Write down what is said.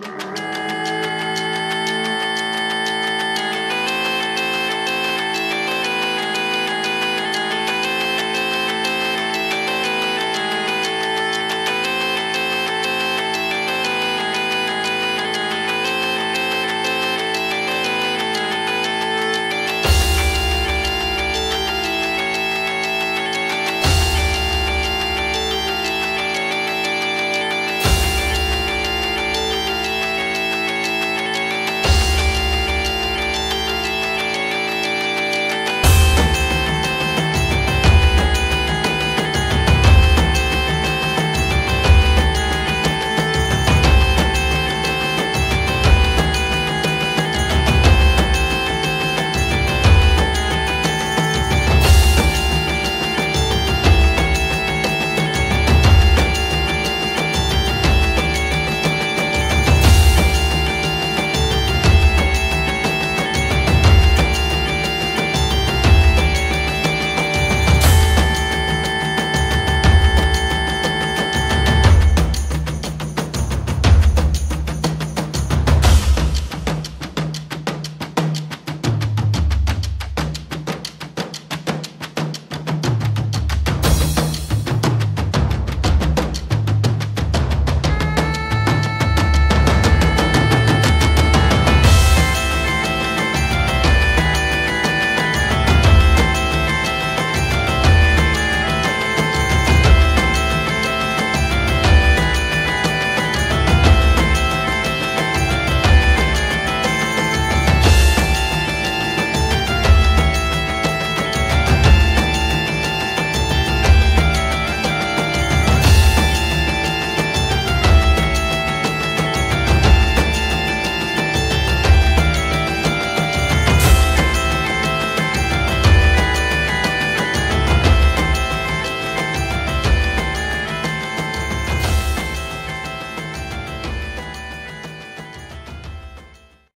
Bye.